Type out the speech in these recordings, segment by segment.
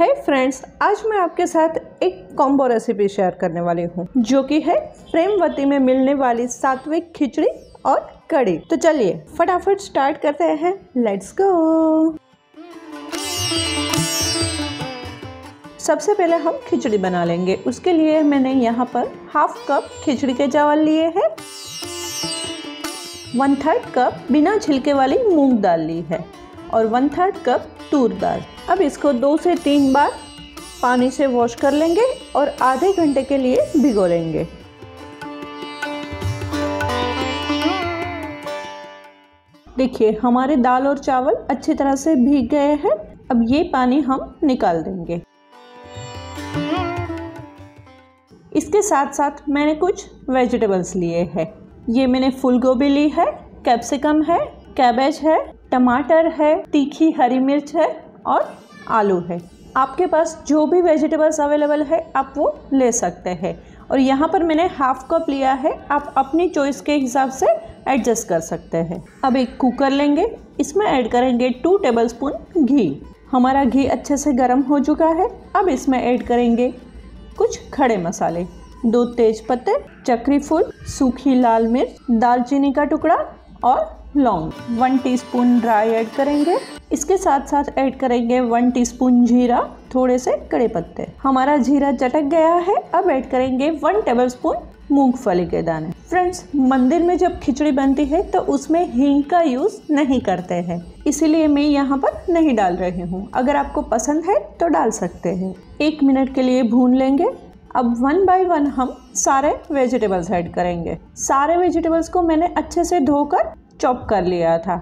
है फ्रेंड्स आज मैं आपके साथ एक कॉम्बो रेसिपी शेयर करने वाली हूँ, जो कि है प्रेमवती में मिलने वाली सात्विक खिचड़ी और कड़ी तो चलिए, फटाफट स्टार्ट करते हैं। लेट्स गो सबसे पहले हम खिचड़ी बना लेंगे। उसके लिए मैंने यहाँ पर हाफ़ कप खिचड़ी के चावल लिए हैं। वन थर्ड कप बिना छिलके वाली मूंग दाल ली है। और वन थर्ड कप तूर दाल। अब इसको दो से तीन बार पानी से वॉश कर लेंगे और आधे घंटे के लिए भिगो लेंगे देखिए, हमारे दाल और चावल अच्छी तरह से भीग गए हैं। अब ये पानी हम निकाल देंगे। इसके साथ साथ मैंने कुछ वेजिटेबल्स लिए हैं। ये मैंने फूल गोभी ली है कैप्सिकम है कैबेज है टमाटर है, तीखी हरी मिर्च है और आलू है। आपके पास जो भी वेजिटेबल्स अवेलेबल है, आप वो ले सकते हैं। और यहाँ पर मैंने हाफ़ कप लिया है, आप अपनी चॉइस के हिसाब से एडजस्ट कर सकते हैं। अब एक कुकर लेंगे, इसमें ऐड करेंगे टू टेबलस्पून घी। हमारा घी अच्छे से गर्म हो चुका है, अब इसमें ऐड करेंगे कुछ खड़े मसाले। दो तेज पत्ते चक्री फूल सूखी लाल मिर्च, दालचीनी का टुकड़ा और लौंग। वन टीस्पून ड्राई ऐड करेंगे। इसके साथ साथ ऐड करेंगे वन टीस्पून जीरा, थोड़े से कड़े पत्ते। हमारा जीरा चटक गया है। अब ऐड करेंगे वन टेबलस्पून मूंगफली के दाने। फ्रेंड्स मंदिर में जब खिचड़ी बनती है तो उसमें हींग का यूज़ नहीं करते हैं। इसीलिए मैं यहाँ पर नहीं डाल रही हूँ। अगर आपको पसंद है तो डाल सकते हैं। एक मिनट के लिए भून लेंगे। अब वन बाय वन हम सारे वेजिटेबल्स ऐड करेंगे। सारे वेजिटेबल्स को मैंने अच्छे से धोकर चॉप कर लिया था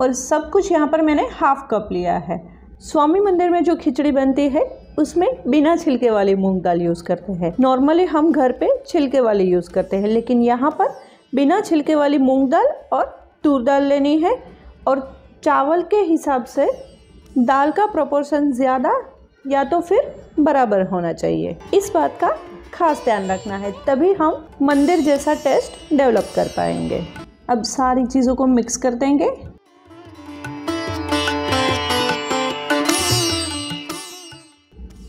और सब कुछ यहाँ पर मैंने हाफ़ कप लिया है। स्वामी मंदिर में जो खिचड़ी बनती है, उसमें बिना छिलके वाली मूंग दाल यूज़ करते हैं। नॉर्मली हम घर पे छिलके वाली यूज़ करते हैं, लेकिन यहाँ पर बिना छिलके वाली मूंग दाल और तूर दाल लेनी है और चावल के हिसाब से दाल का प्रोपोर्शन ज़्यादा या तो फिर बराबर होना चाहिए। इस बात का खास ध्यान रखना है, तभी हम मंदिर जैसा टेस्ट डेवलप कर पाएँगे। अब सारी चीज़ों को मिक्स कर देंगे।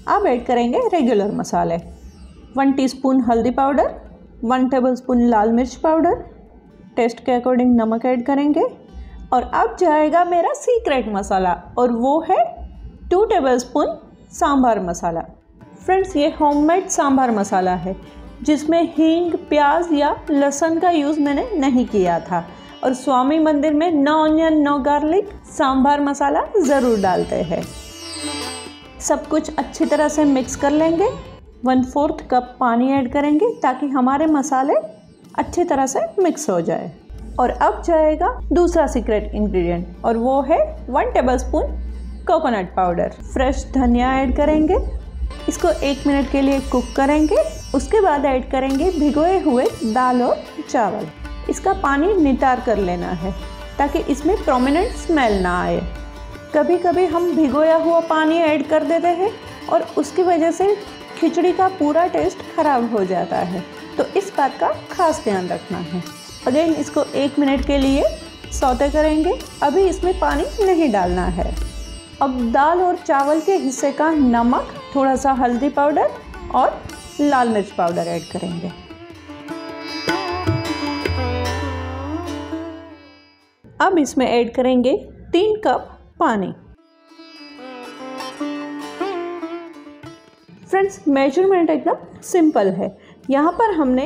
अब ऐड करेंगे रेगुलर मसाले। वन टीस्पून हल्दी पाउडर, वन टेबलस्पून लाल मिर्च पाउडर, टेस्ट के अकॉर्डिंग नमक ऐड करेंगे। और अब जाएगा मेरा सीक्रेट मसाला, और वो है टू टेबलस्पून सांभर मसाला। फ्रेंड्स, ये होममेड सांभर मसाला है। जिसमें हींग, प्याज या लहसुन का यूज़ मैंने नहीं किया था। और स्वामी मंदिर में no onion, no garlic, sambar मसाला ज़रूर डालते हैं। सब कुछ अच्छी तरह से मिक्स कर लेंगे। वन फोर्थ कप पानी ऐड करेंगे ताकि हमारे मसाले अच्छी तरह से मिक्स हो जाए। और अब जाएगा दूसरा सीक्रेट इंग्रेडिएंट और वो है one tablespoon coconut powder. Fresh धनिया ऐड करेंगे। इसको एक मिनट के लिए कुक करेंगे। उसके बाद ऐड करेंगे भिगोए हुए दाल और चावल। इसका पानी नितार कर लेना है, ताकि इसमें प्रोमिनेंट स्मेल ना आए। कभी कभी हम भिगोया हुआ पानी ऐड कर देते हैं और उसकी वजह से खिचड़ी का पूरा टेस्ट खराब हो जाता है। तो इस बात का खास ध्यान रखना है। अगेन, इसको एक मिनट के लिए सौते करेंगे। अभी इसमें पानी नहीं डालना है। अब दाल और चावल के हिस्से का नमक, थोड़ा सा हल्दी पाउडर और लाल मिर्च पाउडर ऐड करेंगे। अब इसमें ऐड करेंगे तीन कप पानी। फ्रेंड्स, मेज़रमेंट एकदम सिंपल है। यहाँ पर हमने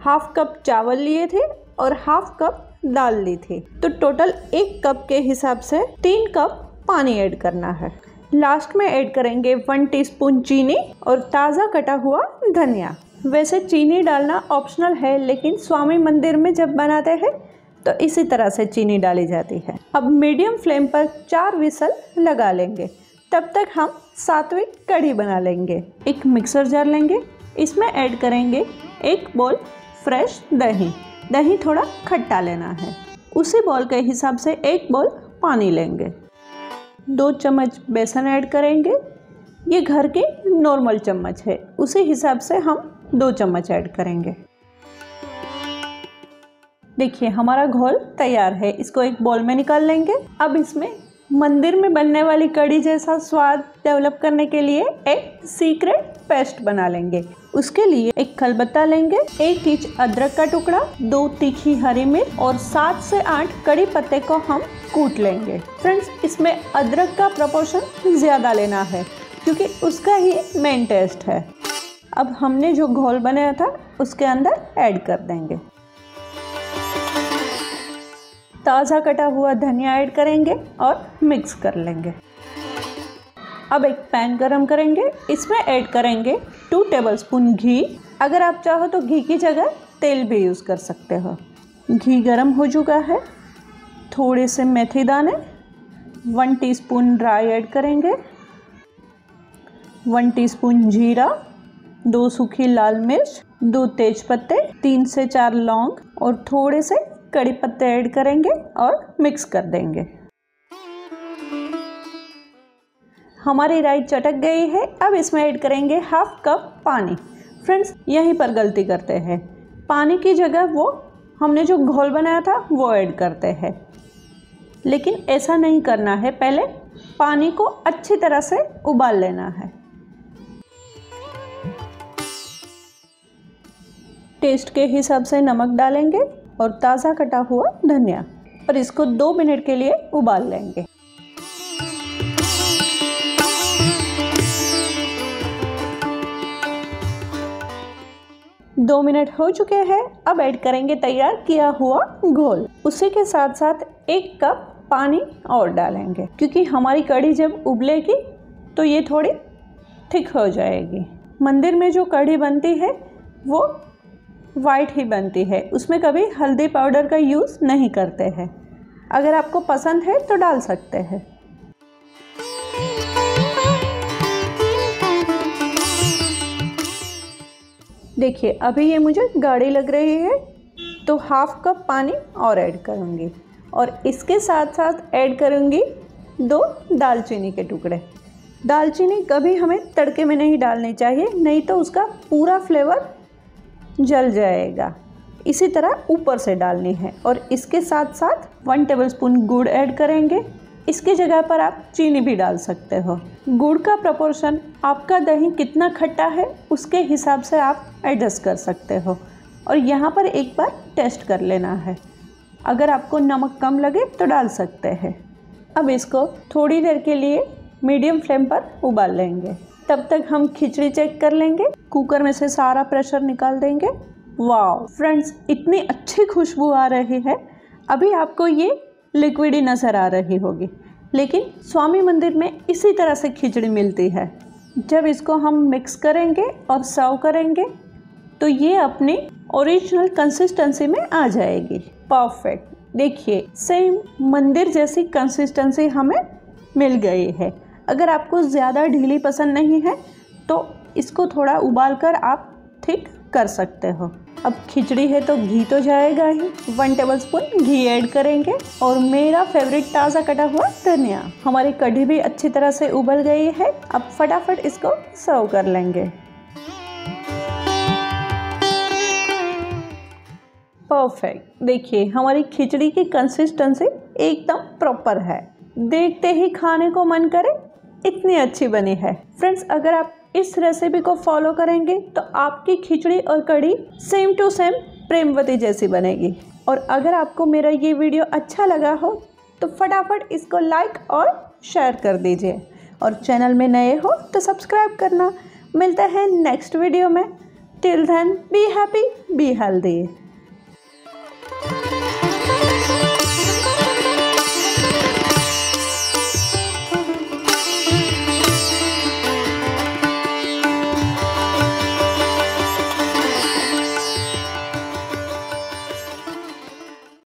हाफ़ कप चावल लिए थे और हाफ़ कप दाल ली थी। तो टोटल एक कप के हिसाब से तीन कप पानी ऐड करना है। लास्ट में ऐड करेंगे वन टीस्पून चीनी और ताज़ा कटा हुआ धनिया। वैसे चीनी डालना ऑप्शनल है, लेकिन स्वामी मंदिर में जब बनाते हैं तो इसी तरह से चीनी डाली जाती है। अब मीडियम फ्लेम पर चार विसल लगा लेंगे। तब तक हम सात्विक कढ़ी बना लेंगे। एक मिक्सर जार लेंगे। इसमें ऐड करेंगे एक बॉल फ्रेश दही। दही थोड़ा खट्टा लेना है। उसी बॉल के हिसाब से एक बॉल पानी लेंगे। दो चम्मच बेसन ऐड करेंगे। ये घर के नॉर्मल चम्मच है। उसी हिसाब से हम दो चम्मच ऐड करेंगे। देखिए, हमारा घोल तैयार है। इसको एक बॉल में निकाल लेंगे। अब इसमें मंदिर में बनने वाली कड़ी जैसा स्वाद डेवलप करने के लिए एक सीक्रेट पेस्ट बना लेंगे। उसके लिए एक खलबत्ता लेंगे, एक इंच अदरक का टुकड़ा, दो तीखी हरी मिर्च और सात से आठ कड़ी पत्ते को हम कूट लेंगे। फ्रेंड्स, इसमें अदरक का प्रपोर्शन ज़्यादा लेना है, क्योंकि उसका ही मेन टेस्ट है। अब हमने जो घोल बनाया था, उसके अंदर ऐड कर देंगे। ताज़ा कटा हुआ धनिया ऐड करेंगे और मिक्स कर लेंगे। अब एक पैन गरम करेंगे। इसमें ऐड करेंगे टू टेबलस्पून घी। अगर आप चाहो तो घी की जगह तेल भी यूज़ कर सकते हो। घी गरम हो चुका है। थोड़े से मेथी दाने वन टीस्पून ड्राई ऐड करेंगे। वन टीस्पून जीरा, दो सूखी लाल मिर्च, दो तेज पत्ते तीन से चार लौंग और थोड़े से कड़ी पत्ते ऐड करेंगे और मिक्स कर देंगे। हमारी राई चटक गई है। अब इसमें ऐड करेंगे हाफ़ कप पानी। फ्रेंड्स, यहीं पर गलती करते हैं। पानी की जगह वो, हमने जो घोल बनाया था, वो ऐड करते हैं। लेकिन ऐसा नहीं करना है। पहले पानी को अच्छी तरह से उबाल लेना है। टेस्ट के हिसाब से नमक डालेंगे। और ताज़ा कटा हुआ धनिया। और इसको दो मिनट के लिए उबाल लेंगे। दो मिनट हो चुके हैं, अब ऐड करेंगे तैयार किया हुआ घोल। उसी के साथ साथ एक कप पानी और डालेंगे, क्योंकि हमारी कढ़ी जब उबलेगी तो ये थोड़ी थिक हो जाएगी। मंदिर में जो कढ़ी बनती है, वो वाइट ही बनती है। उसमें कभी हल्दी पाउडर का यूज़ नहीं करते हैं। अगर आपको पसंद है तो डाल सकते हैं। देखिए, अभी ये मुझे गाढ़ी लग रही है तो हाफ़ कप पानी और ऐड करूँगी। और इसके साथ साथ ऐड करूँगी दो दालचीनी के टुकड़े। दालचीनी कभी हमें तड़के में नहीं डालनी चाहिए, नहीं तो उसका पूरा फ्लेवर जल जाएगा। इसी तरह ऊपर से डालनी है और इसके साथ साथ वन टेबलस्पून गुड़ ऐड करेंगे। इसकी जगह पर आप चीनी भी डाल सकते हो। गुड़ का प्रपोर्शन आपका दही कितना खट्टा है, उसके हिसाब से आप एडजस्ट कर सकते हो। और यहाँ पर एक बार टेस्ट कर लेना है। अगर आपको नमक कम लगे तो डाल सकते हैं। अब इसको थोड़ी देर के लिए मीडियम फ्लेम पर उबाल लेंगे। तब तक हम खिचड़ी चेक कर लेंगे। कुकर में से सारा प्रेशर निकाल देंगे। वाह फ्रेंड्स इतनी अच्छी खुशबू आ रही है। अभी आपको ये लिक्विडी नज़र आ रही होगी। लेकिन स्वामी मंदिर में इसी तरह से खिचड़ी मिलती है। जब इसको हम मिक्स करेंगे और सर्व करेंगे तो ये अपनी ओरिजिनल कंसिस्टेंसी में आ जाएगी। परफेक्ट देखिए सेम मंदिर जैसी कंसिस्टेंसी हमें मिल गई है। अगर आपको ज़्यादा ढीली पसंद नहीं है तो इसको थोड़ा उबाल कर आप थिक कर सकते हो। अब खिचड़ी है तो घी तो जाएगा ही। वन टेबल स्पून घी ऐड करेंगे और मेरा फेवरेट ताज़ा कटा हुआ धनिया। हमारी कढ़ी भी अच्छी तरह से उबल गई है। अब फटाफट इसको सर्व कर लेंगे। परफेक्ट। देखिए, हमारी खिचड़ी की कंसिस्टेंसी एकदम प्रॉपर है। देखते ही खाने को मन करे इतनी अच्छी बनी है। फ्रेंड्स अगर आप इस रेसिपी को फॉलो करेंगे तो आपकी खिचड़ी और kadhi same to same Premvati जैसी बनेगी। और अगर आपको मेरा ये वीडियो अच्छा लगा हो तो फटाफट इसको लाइक और शेयर कर दीजिए। और चैनल में नए हो तो सब्सक्राइब करना। मिलते हैं नेक्स्ट वीडियो में। Till then be happy be healthy